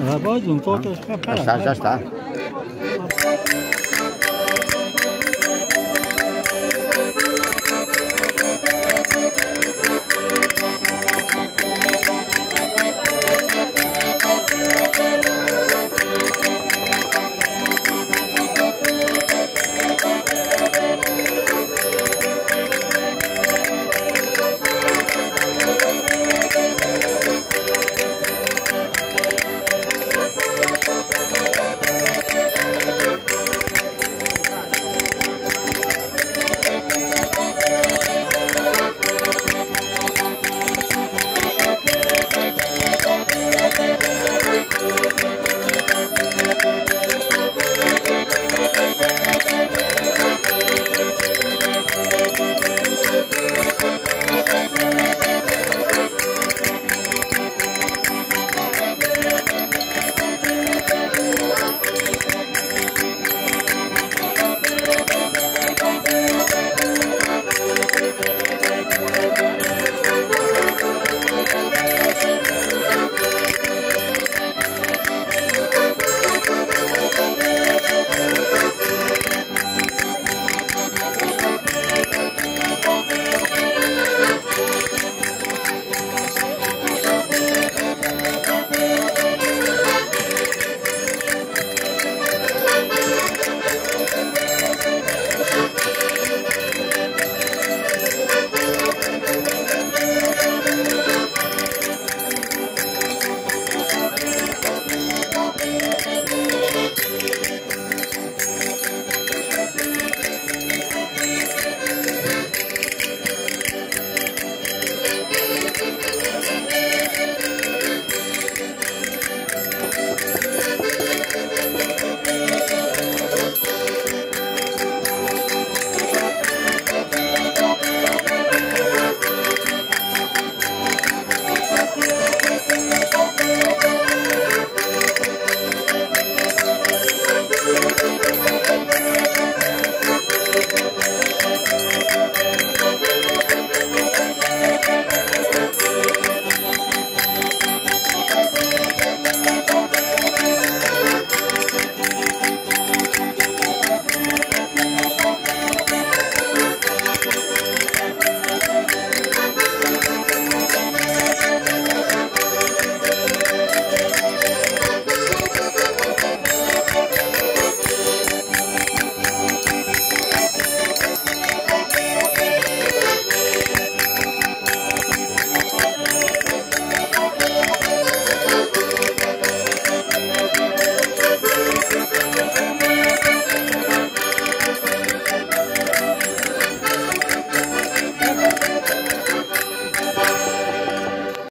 Ah, pode, não pouco Já está, já está.